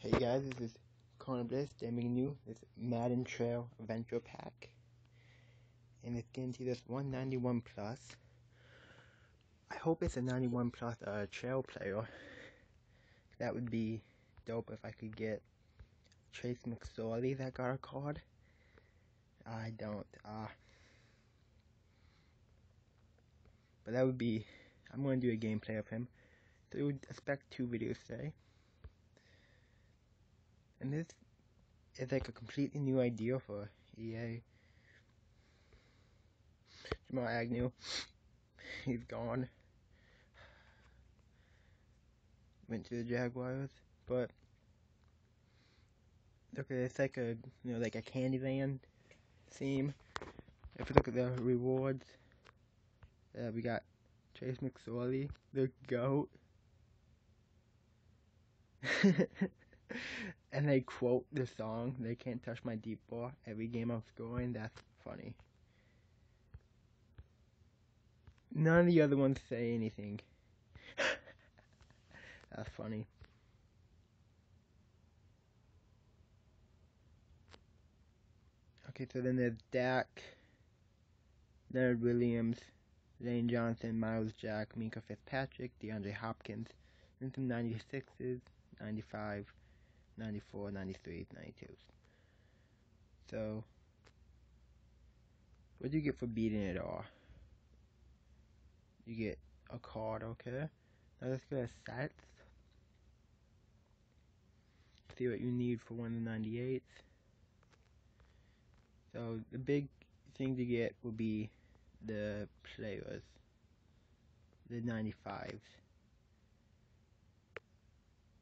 Hey guys, this is Corner Blitz, Deming New, this Madden Trail Adventure Pack. And it's getting to this 191 plus. I hope it's a 91 plus uh, trail player. That would be dope if I could get Trace McSorley that got a card. I don't, uh. But that would be, I'm going to do a gameplay of him. So you would expect two videos today. And this is like a completely new idea for EA. Jamal Agnew, he's gone. Went to the Jaguars, but look, it's like a you know like a Candyland theme. If you look at the rewards, uh, we got Trace McSorley, the goat. and they quote the song, They Can't Touch My Deep Ball, every game I'm scoring. That's funny. None of the other ones say anything. That's funny. Okay, so then there's Dak, Leonard Williams, Lane Johnson, Myles Jack, Minkah Fitzpatrick, DeAndre Hopkins, then some 96s, 95, 94, 93, 92. So, what do you get for beating it all? You get a card, okay? Now let's go to sets. See what you need for one of the 98s. So, the big thing to get will be the players. The 95s.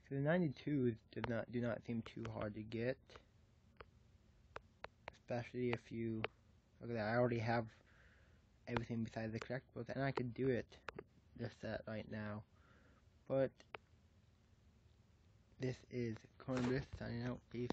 So the 92s do not do not seem too hard to get, especially if you look at that. I already have everything besides the collectibles, and I could do it this set right now. But this is Corner Blitz signing out. Peace.